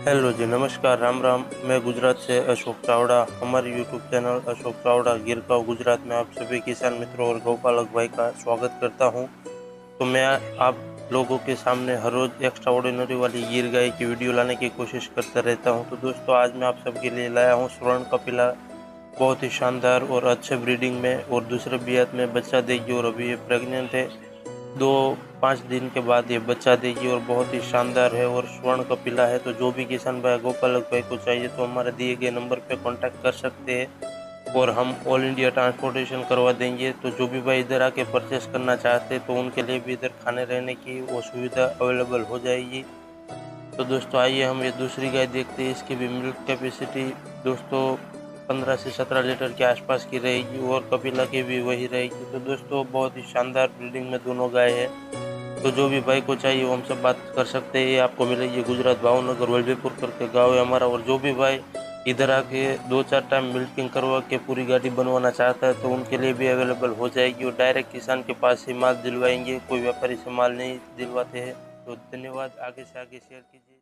Hello जी नमस्कार राम राम मैं गुजरात से अशोक चावड़ा हमारे यूट्यूब चैनल अशोक चावड़ा गिरगांव गुजरात में आप सभी किसान मित्रों और गौपालक भाई का स्वागत करता हूँ तो मैं आप लोगों के सामने हर रोज़ एक्स्ट्रा ऑर्डिनरी वाली गिर गाय की वीडियो लाने की कोशिश करता रहता हूँ तो दोस्तों आज मैं आप सबके लिए लाया हूँ स्वर्ण कपिला बहुत ही शानदार और अच्छे ब्रीडिंग में और दूसरे बियात में बच्चा देगी और अभी ये प्रेगनेंट है दो पाँच दिन के बाद ये बच्चा देगी और बहुत ही शानदार है और स्वर्ण कपिला है तो जो भी किसान भाई, गोपालक भाई को चाहिए तो हमारे दिए गए नंबर पे कांटेक्ट कर सकते हैं और हम ऑल इंडिया ट्रांसपोर्टेशन करवा देंगे। तो जो भी भाई इधर आके परचेस करना चाहते हैं तो उनके लिए भी इधर खाने रहने की वो सुविधा अवेलेबल हो जाएगी। तो दोस्तों, आइए हम ये दूसरी गाय देखते हैं, इसकी भी मिल्क कैपेसिटी दोस्तों पंद्रह से सत्रह लीटर के आसपास की रहेगी और कपिला की भी वही रहेगी। तो दोस्तों, बहुत ही शानदार ब्रीडिंग में दोनों गाय है। तो जो भी भाई को चाहिए वो हमसे बात कर सकते हैं। आपको मिलेगी गुजरात भावनगर, वल्लभीपुर करके गाँव है हमारा। और जो भी भाई इधर आके दो चार टाइम मिल्किंग करवा के पूरी गाड़ी बनवाना चाहता है तो उनके लिए भी अवेलेबल हो जाएगी। और डायरेक्ट किसान के पास ही माल दिलवाएँगे, कोई व्यापारी से माल नहीं दिलवाते हैं। तो धन्यवाद। आगे से आगे शेयर कीजिए।